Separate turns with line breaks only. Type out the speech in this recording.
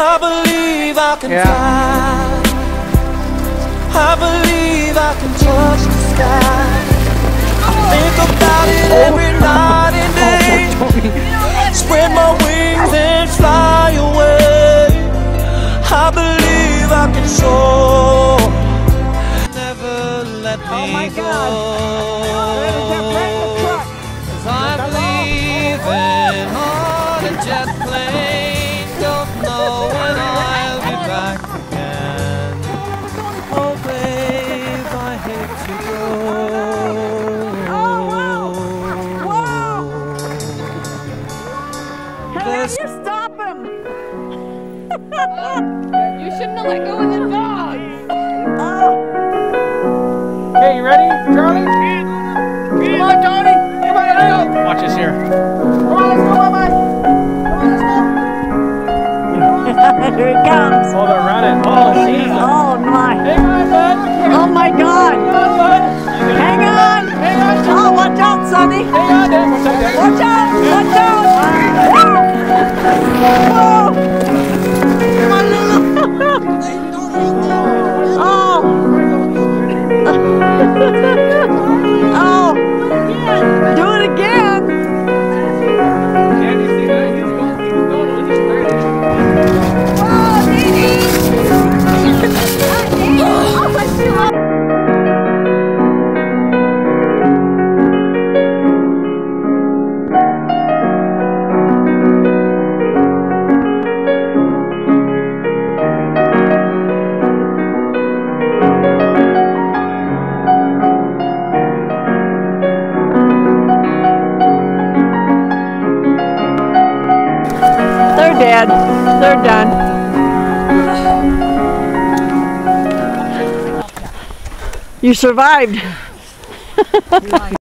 I believe I can
Yeah.
fly. I believe I can touch the sky. I think about it oh. every night and oh, day. Spread my wings and fly away. I believe I can soar. Never let oh, me
Oh my
go.
God.
Cause I'm leaving on a jet plane.
You stop him!
You shouldn't have let go of the dogs.
Oh, uh.
Okay, you ready, Charlie? Come on, Tony. Come on, let's go. Watch this here. Come on, let's go, bye-bye. Come on, let's go.
here he comes.
Oh, they're running. Oh, Jesus.
Oh my.
Hang on,
They're dead. They're done. You survived.